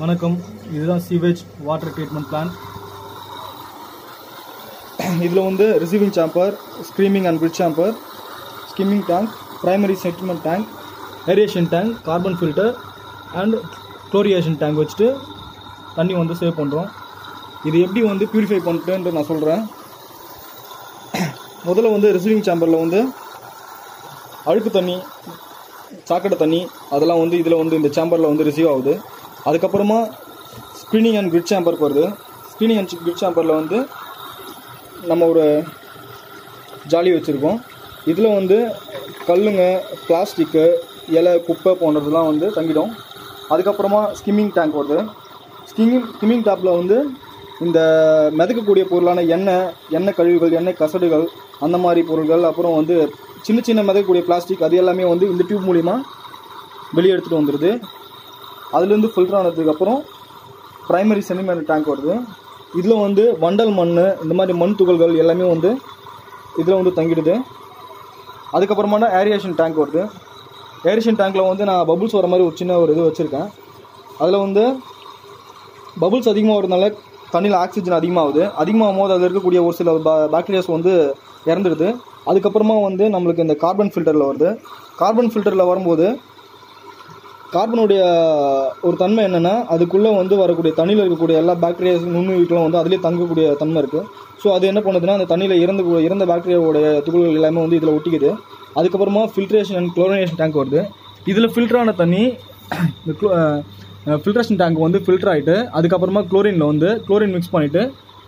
வணக்கம். இதுதான் sewage water treatment plan இதில் வந்து receiving chamber screening and grit chamber skimming tank primary settlement tank aeration tank carbon filter and chlorination tank வச்சுட்டு தண்ணி வந்து save பண்ணுறோம் இது எப்படி வந்து ப்யூரிஃபை பண்ணிட்டுன்ட்டு நான் சொல்கிறேன் முதல்ல வந்து ரிசீவிங் சாம்பரில் வந்து அழுக்கு தண்ணி சாக்கடை தண்ணி அதெல்லாம் வந்து இதில் வந்து இந்த சாம்பரில் வந்து ரிசீவ் ஆகுது. அதுக்கப்புறமா ஸ்க்ரீனிங் அண்ட் கிரிட் சேம்பருக்கு வருது. ஸ்க்ரீனிங் அண்ட் கிரிட் சேம்பரில் வந்து நம்ம ஒரு ஜாலி வச்சுருக்கோம். இதில் வந்து கல்லுங்க பிளாஸ்டிக்கு இலை குப்பை போன்றதெல்லாம் வந்து தங்கிடும். அதுக்கப்புறமா ஸ்கிம்மிங் டேங்க் வருது. ஸ்கிம்மிங் ஸ்கிம்மிங் டேப்பில் வந்து இந்த மிதக்கக்கூடிய பொருளான எண்ணெய் எண்ணெய் கழிவுகள் எண்ணெய் கசடுகள் அந்த மாதிரி பொருட்கள் அப்புறம் வந்து சின்ன சின்ன மிதக்கக்கூடிய பிளாஸ்டிக் அது எல்லாமே வந்து இந்த டியூப் மூலிமா வெளியே எடுத்துகிட்டு வந்துடுது அதுலேருந்து ஃபில்டர் ஆனதுக்கப்புறம் ப்ரைமரி சென்டிமீட்டர் டேங்க் வருது. இதில் வந்து வண்டல் மண் இந்த மாதிரி மண் துகள்கள் எல்லாமே வந்து இதில் வந்து தங்கிடுது. அதுக்கப்புறமா தான் ஏரியேஷன் டேங்க் வருது ஏரியேஷன் டேங்க்கில் வந்து நான் பபுள்ஸ் வர மாதிரி ஒரு சின்ன ஒரு இது வச்சுருக்கேன். அதில் வந்து பபுள்ஸ் அதிகமாக வரதுனால தண்ணியில் ஆக்சிஜன் அதிகமாகுது. அதிகமாகும் போது அதில் இருக்கக்கூடிய ஒரு சில பாக்டீரியாஸ் வந்து இறந்துடுது. அதுக்கப்புறமா வந்து நம்மளுக்கு இந்த கார்பன் ஃபில்டரில் வருது. கார்பன் ஃபில்டரில் வரும்போது கார்பனுடைய ஒரு தன்மை என்னென்னா அதுக்குள்ளே வந்து வரக்கூடிய தண்ணியில் இருக்கக்கூடிய எல்லா பாக்டீரியாஸ் நுண்ணுயிர்களும் வந்து அதிலே தங்கக்கூடிய தன்மை இருக்குது ஸோ அது என்ன பண்ணுதுன்னா அந்த தண்ணியில் இறந்து இறந்த பாக்டீரியாவோடைய துகள்கள் எல்லாமே வந்து இதில் ஒட்டிக்குது. அதுக்கப்புறமா ஃபில்ட்ரேஷன் அண்ட் குளோரினேஷன் டேங்க் வருது. இதில் ஃபில்டரான தண்ணி இந்த ஃபில்ட்ரேஷன் டேங்க் வந்து ஃபில்டர் ஆகிட்டு அதுக்கப்புறமா குளோரினில் வந்து குளோரின் மிக்ஸ் பண்ணிவிட்டு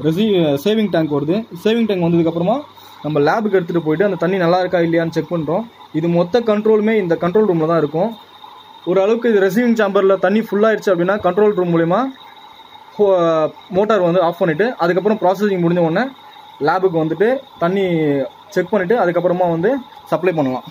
ரெசி சேவிங் டேங்க் வருது. சேவிங் டேங்க் வந்ததுக்கப்புறமா நம்ம லேபுக்கு எடுத்துகிட்டு போயிட்டு அந்த தண்ணி நல்லா இருக்கா இல்லையான்னு செக் பண்ணுறோம் இது மொத்த கண்ட்ரோலுமே இந்த கண்ட்ரோல் ரூமில் தான் இருக்கும். ஒரு அளவுக்கு இது ரெசீவிங் சாம்பரில் தண்ணி ஃபுல்லாகிடுச்சு அப்படின்னா கண்ட்ரோல் ரூம் மூலிமா மோட்டார் வந்து ஆஃப் பண்ணிவிட்டு அதுக்கப்புறம் ப்ராசஸிங் முடிஞ்ச உடனே லேபுக்கு வந்துட்டு தண்ணி செக் பண்ணிவிட்டு அதுக்கப்புறமா வந்து சப்ளை பண்ணலாம்.